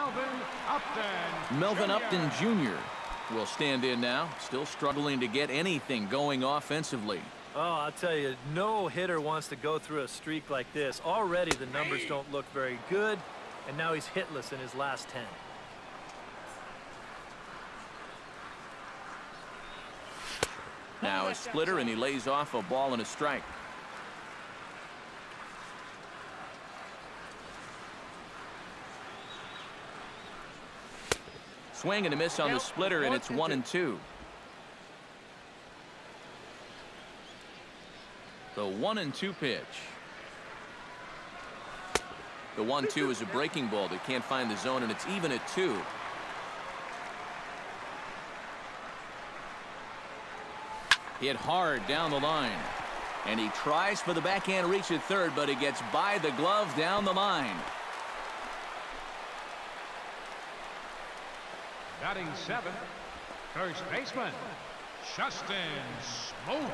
Melvin Upton. Melvin Jr. Upton Jr. will stand in now, still struggling to get anything going offensively. Oh, I'll tell you, no hitter wants to go through a streak like this. Already the numbers don't look very good, and now he's hitless in his last 10. Now a splitter, and he lays off a ball and a strike. Swing and a miss on the splitter, and it's one and two. The one and two pitch. The one two is a breaking ball that can't find the zone, and it's even at two. Hit hard down the line. And he tries for the backhand reach at third, but it gets by the glove down the line. Batting seventh, first baseman, Justin Smoak.